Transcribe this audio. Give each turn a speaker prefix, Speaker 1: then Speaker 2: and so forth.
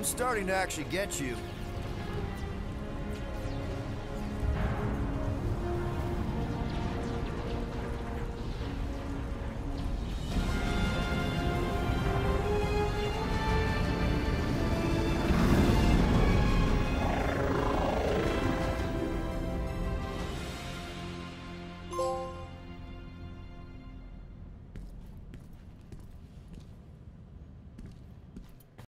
Speaker 1: I'm starting to actually get you.